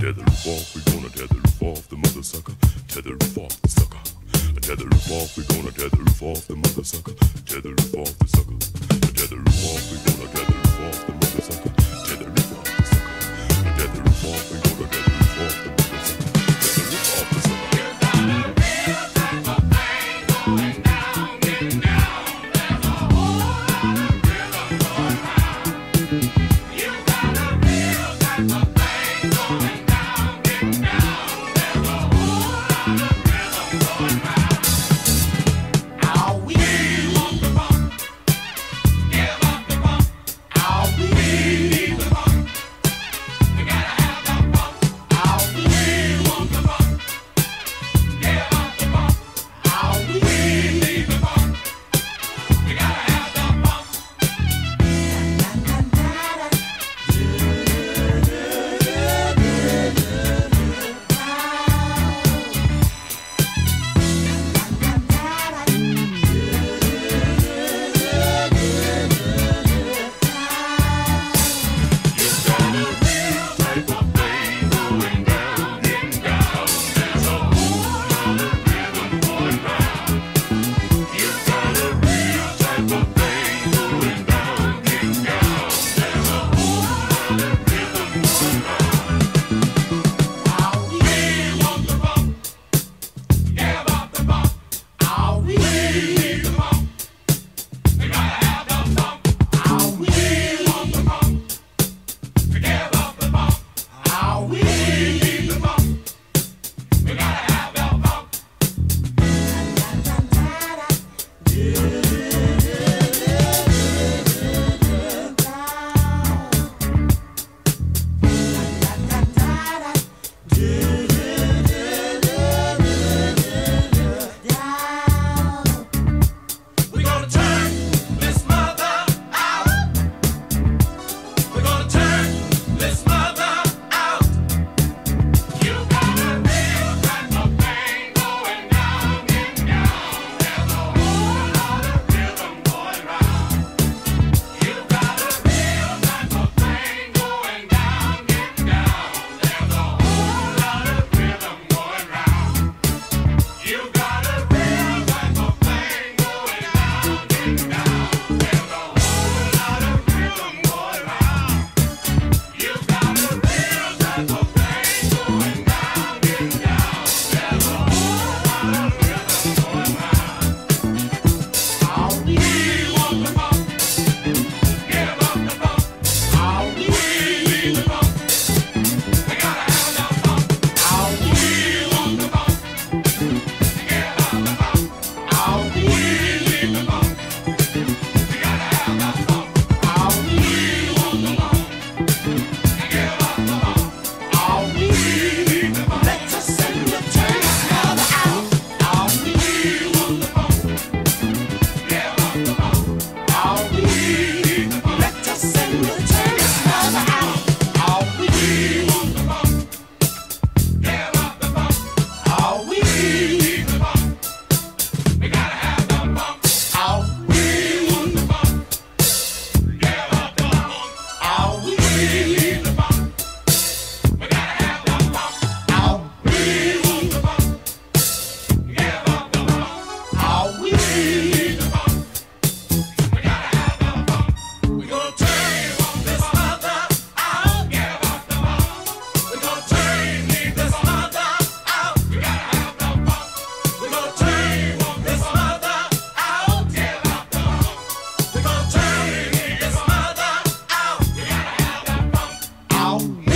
tear the roof off, we gonna tear the roof off the mother sucker. Tear the roof off the sucker. Tear the roof off, we gonna tear the roof off the mother sucker. Tear the roof off the sucker. Tear the roof off. Halloween. Tchau.